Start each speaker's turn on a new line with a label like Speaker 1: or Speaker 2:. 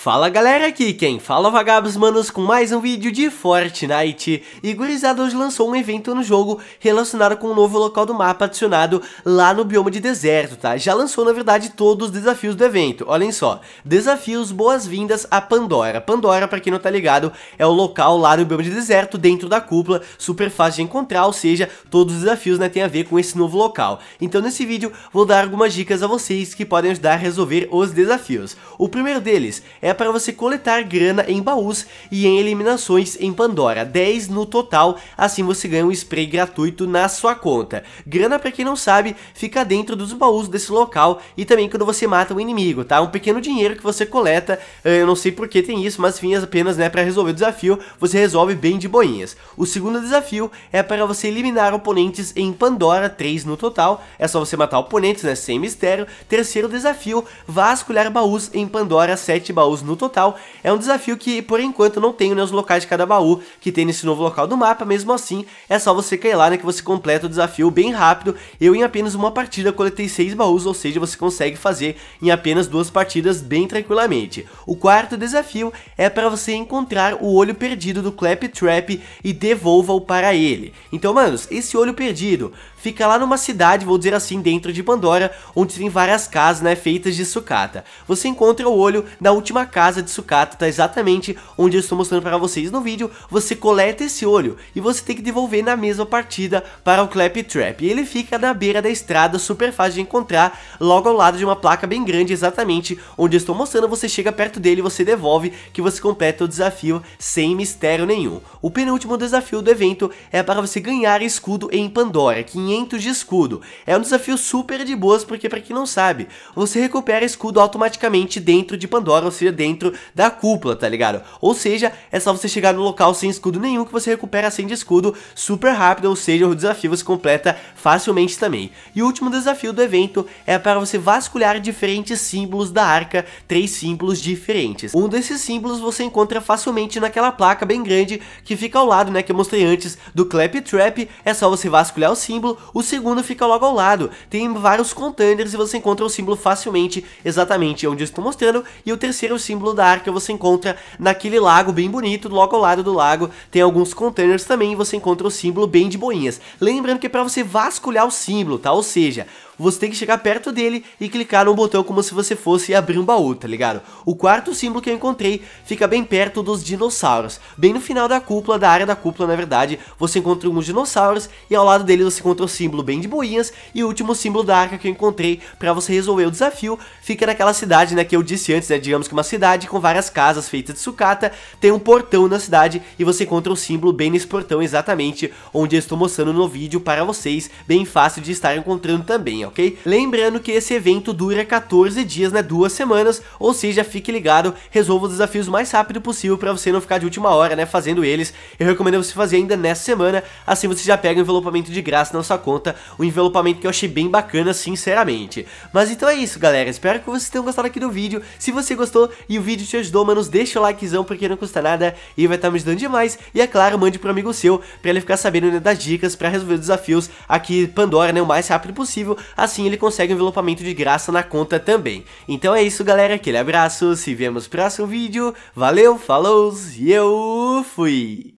Speaker 1: Fala galera, aqui quem fala Vagabos Manos com mais um vídeo de Fortnite. E gurizada hoje lançou um evento no jogo relacionado com um novo local do mapa adicionado lá no bioma de deserto, tá? Já lançou na verdade todos os desafios do evento, olhem só Desafios boas-vindas a Pandora. Pandora, pra quem não tá ligado, é o local lá no bioma de deserto dentro da cúpula Super fácil de encontrar, ou seja, todos os desafios né, tem a ver com esse novo local. Então nesse vídeo vou dar algumas dicas a vocês que podem ajudar a resolver os desafios. O primeiro deles é é para você coletar grana em baús e em eliminações em Pandora, 10 no total, assim você ganha um spray gratuito na sua conta. Grana, para quem não sabe, fica dentro dos baús desse local e também quando você mata um inimigo, tá? Um pequeno dinheiro que você coleta, eh, eu não sei por que tem isso, mas enfim, apenas né, para resolver o desafio, você resolve bem de boinhas. O segundo desafio é para você eliminar oponentes em Pandora, 3 no total, é só você matar oponentes, né, sem mistério. Terceiro desafio, vasculhar baús em Pandora, 7 baús no total. É um desafio que, por enquanto, não tenho nos locais de cada baú que tem nesse novo local do mapa. Mesmo assim, é só você cair lá, né, que você completa o desafio bem rápido. Eu, em apenas uma partida, coletei 6 baús, ou seja, você consegue fazer em apenas duas partidas bem tranquilamente. O quarto desafio é para você encontrar o olho perdido do Claptrap e devolva-o para ele. Então, manos, esse olho perdido fica lá numa cidade, vou dizer assim, dentro de Pandora, onde tem várias casas, né, feitas de sucata. Você encontra o olho na última casa de sucata, tá exatamente onde eu estou mostrando para vocês no vídeo. Você coleta esse olho e você tem que devolver na mesma partida para o Claptrap. Ele fica na beira da estrada, super fácil de encontrar, logo ao lado de uma placa bem grande, exatamente onde eu estou mostrando. Você chega perto dele, você devolve, que você completa o desafio sem mistério nenhum. O penúltimo desafio do evento é para você ganhar escudo em Pandora, que 500 de escudo. É um desafio super de boas, porque para quem não sabe, você recupera escudo automaticamente dentro de Pandora, ou seja, dentro da cúpula, tá ligado? Ou seja, é só você chegar no local sem escudo nenhum que você recupera 100 de escudo super rápido, ou seja, o desafio você completa facilmente também. E o último desafio do evento é para você vasculhar diferentes símbolos da arca, três símbolos diferentes. Um desses símbolos você encontra facilmente naquela placa bem grande que fica ao lado, né, que eu mostrei antes do Claptrap, é só você vasculhar o símbolo o segundo fica logo ao lado. Tem vários containers e você encontra o símbolo facilmente, exatamente onde eu estou mostrando. E o terceiro símbolo da arca você encontra naquele lago bem bonito, logo ao lado do lago. Tem alguns containers também e você encontra o símbolo bem de boinhas. Lembrando que é para você vasculhar o símbolo, tá? Ou seja, você tem que chegar perto dele e clicar no botão como se você fosse abrir um baú, tá ligado? O quarto símbolo que eu encontrei fica bem perto dos dinossauros. Bem no final da cúpula, da área da cúpula, na verdade, você encontra alguns dinossauros e ao lado deles você encontra o símbolo bem de boinhas e o último símbolo da arca que eu encontrei para você resolver o desafio fica naquela cidade, né, que eu disse antes, né, digamos que uma cidade com várias casas feitas de sucata, tem um portão na cidade e você encontra o símbolo bem nesse portão exatamente onde eu estou mostrando no vídeo para vocês, bem fácil de estar encontrando também, ok? Lembrando que esse evento dura 14 dias, né, duas semanas, ou seja, fique ligado, resolva os desafios o mais rápido possível para você não ficar de última hora, né, fazendo eles. Eu recomendo você fazer ainda nessa semana, assim você já pega o envelopamento de graça na sua conta, um envelopamento que eu achei bem bacana, sinceramente. Mas então é isso, galera, espero que vocês tenham gostado aqui do vídeo, se você gostou e o vídeo te ajudou, manos, deixa o likezão porque não custa nada e vai estar tá me ajudando demais, e é claro, mande pro amigo seu, para ele ficar sabendo né, das dicas para resolver os desafios aqui Pandora, né, o mais rápido possível, assim ele consegue um envelopamento de graça na conta também. Então é isso galera, aquele abraço, se vemos no próximo vídeo, valeu, falou e eu fui!